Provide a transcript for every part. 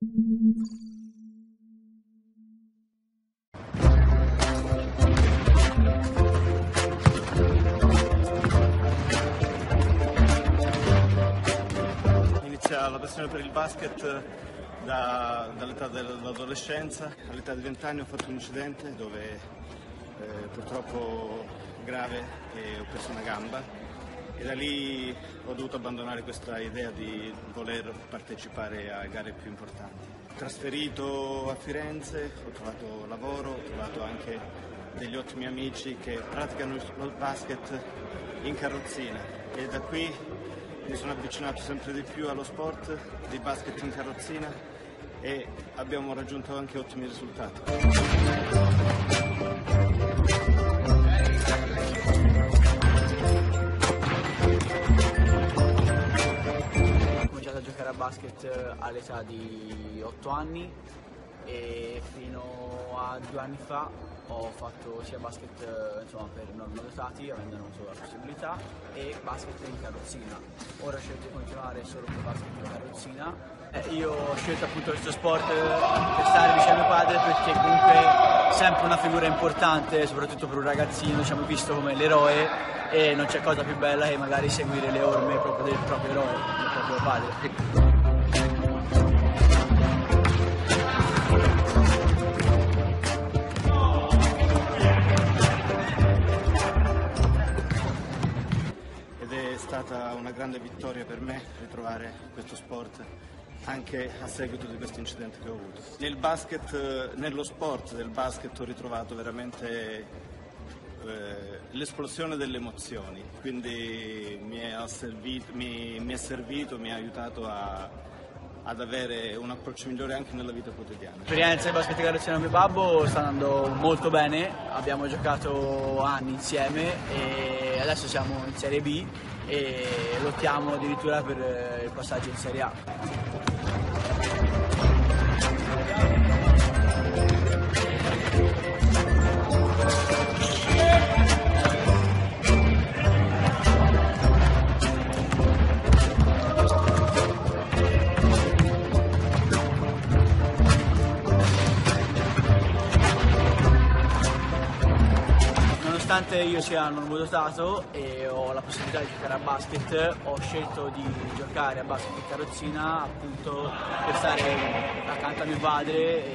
Inizia la passione per il basket da- dall'età dell'adolescenza. All'età di 20 anni ho fatto un incidente dove eh, purtroppo grave e ho perso una gamba e da lì ho dovuto abbandonare questa idea di voler partecipare a gare più importanti. Trasferito a Firenze, ho trovato lavoro, ho trovato anche degli ottimi amici che praticano il basket in carrozzina e da qui mi sono avvicinato sempre di più allo sport di basket in carrozzina e abbiamo raggiunto anche ottimi risultati. Basket eh, all'età di 8 anni e fino a due anni fa ho fatto sia basket eh, insomma, per normodotati, avendo avuto la possibilità, e basket in carrozzina. Ora ho scelto di continuare solo con basket in carrozzina. Eh, io ho scelto appunto questo sport eh, per stare vicino a mio padre perché comunque è sempre una figura importante, soprattutto per un ragazzino, diciamo, visto come l'eroe e non c'è cosa più bella che magari seguire le orme proprio del proprio eroe, ed è stata una grande vittoria per me ritrovare questo sport anche a seguito di questo incidente che ho avuto. Nel basket, eh, nello sport del basket ho ritrovato veramente eh, l'esplosione delle emozioni, quindi mi è servito, mi, mi è, servito, mi ha aiutato a- ad avere un approccio migliore anche nella vita quotidiana. L'esperienza di basket con mio babbo sta andando molto bene, abbiamo giocato anni insieme e adesso siamo in Serie B e lottiamo addirittura per il passaggio in Serie A. Nonostante io sia normodotato e ho la possibilità di giocare a basket, ho scelto di giocare a basket in carrozzina appunto per stare accanto a mio padre e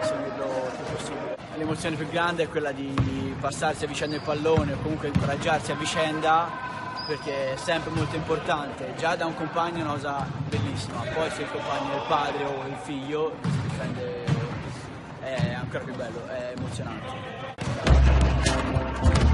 seguirlo più possibile. L'emozione più grande è quella di passarsi a vicenda il pallone o comunque incoraggiarsi a vicenda perché è sempre molto importante. Già da un compagno è una cosa bellissima, poi se il compagno è il padre o il figlio si difende è ancora più bello, è emozionante. Thank you.